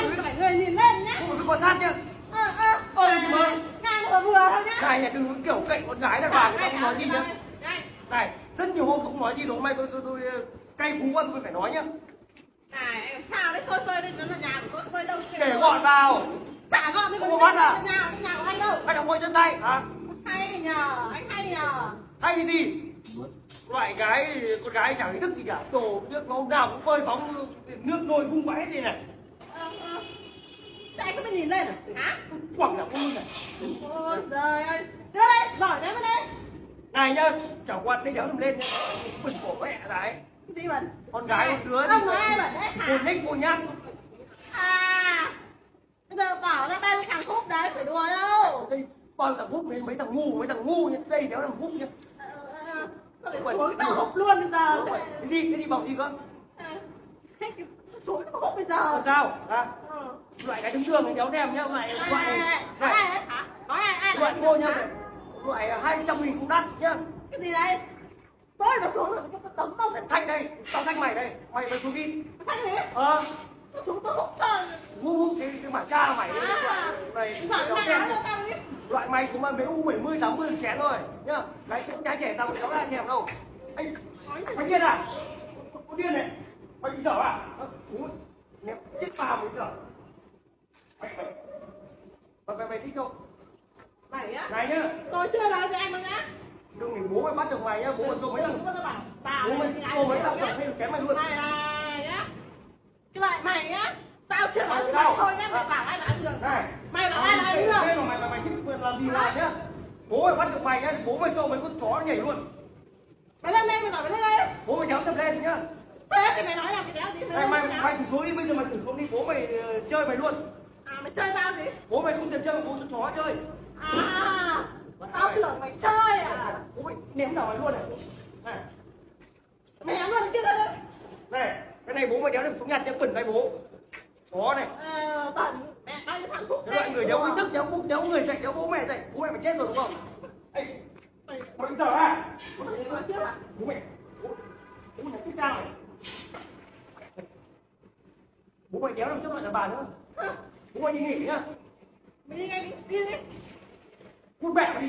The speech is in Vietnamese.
anh phải người nhìn lên nhá Cô phải quan sát nhá ờ ờ. Này, chị ơi. ngang vừa vừa thôi nhá. Này này đừng có kiểu cậy con gái đàn bà người ta không nói gì nhá. này rất nhiều hôm tôi không nói gì rồi hôm nay tôi tôi tôi ờ, cay cú quá tôi phải nói nhá. Này em sao đấy? Thôi tôi đây nó là nhà của tôi tôi đâu Để gọn vào. Chả gọn thì Không còn có bắt à? nhà nhà của anh đâu. Anh đóng quay chân tay. Hả? Hay nhờ anh hay nhờ. Hay cái gì? Loại gái con gái chẳng ý thức gì cả. Đồ nước nó hôm nào cũng phơi phóng nước nôi bung bãi thế này ờ ờ Thế anh có biết nhìn lên à? Hả? Quẳng là con này. Ôi giời ơi. Đưa đây giỏi đấy mà đây Này nhá Chẳng quan đây đéo làm lên. Nhá Bẩn cổ mẹ đấy. Gì bẩn Con gái con đứa ông nói ai bẩn đấy Cô hả nhích cô nhát à. Bây giờ bảo ra ba mươi thằng khúc đấy phải đùa đâu. Đây bao là hút mấy mấy thằng ngu mấy thằng ngu nhá. Đây đéo làm hút nhá. Ờ, ờ, ờ, tôi phải xuống cho hút luôn bây giờ. Cái gì cái gì bảo gì cơ? Ờ, cái- xuống cho hút bây giờ. Sao. À Ờ. Loại cái đứng đường này đéo thèm nhá Loại loại đấy ai Loại cô nhá Loại hai trăm nghìn cũng đắt nhá. Cái gì đấy? Tôi mà xuống rồi tôi tấm Mày thách đây Tao thách mày đây Mày mày xuống đi thách gì? Ờ. Xuống tôi hút cho hút hút cái, cái mả cha mày đấy Này đéo thèm Loại mày cũng mà mấy U 70 80 chén thôi nhá. Cái chén trái trẻ tao đéo lại thèm đâu. Anh Mày điên à? Có điên này. Mày bị dở à? Rồi Ném chết vào mày dở Mày mày, mày thích không mày á? Này nhá. Tôi chưa nói với anh đâu nhá Đừng để bố mày bắt được mày nhá Bố mày cho mấy tao Bố mày cho mấy anh nhá. phải xem chém mày luôn. Này này nhá. Cái loại mày nhá tao chưa nói Mày mày thôi nhá mày bảo ai là ăn được. Này. Mày bảo ai là ăn Thế được. mà mày mày mày thích làm gì làm nhá. Bố mày bắt được mày nhá Bố mày cho mấy con chó nhảy luôn. Mày lên đây mày bảo mày lên đây. Bố mày đéo tập lên nhá. Thế thì mày nói làm cái đéo gì Này mày mày thử xuống đi bây giờ mày thử xuống đi bố mày ờ, chơi mày luôn. à mày chơi tao gì? Bố mày không thèm chơi mà bố cho chó chơi. À tao tưởng mày chơi à? Bố mày ném vào mày luôn này. Này. Mày ném luôn kia đây. Này cái này bố mày đéo đem xuống nhặt nhá bẩn tay bố. Chó này. Ờ bẩn. Mẹ bao nhiêu thằng cái loại người đéo ý thức đéo bố đéo người dạy đéo bố mẹ dạy. Bố mẹ phải chết rồi đúng không? Ê, mày mày giờ à? Mày nói tiếp à bố mày bố, bố mày tiếp cha mày bố mày đéo làm trước lại là bà nữa. bố mày đi nghỉ nhá. Mày đi ngay đi đi đi cút mẹ mày đi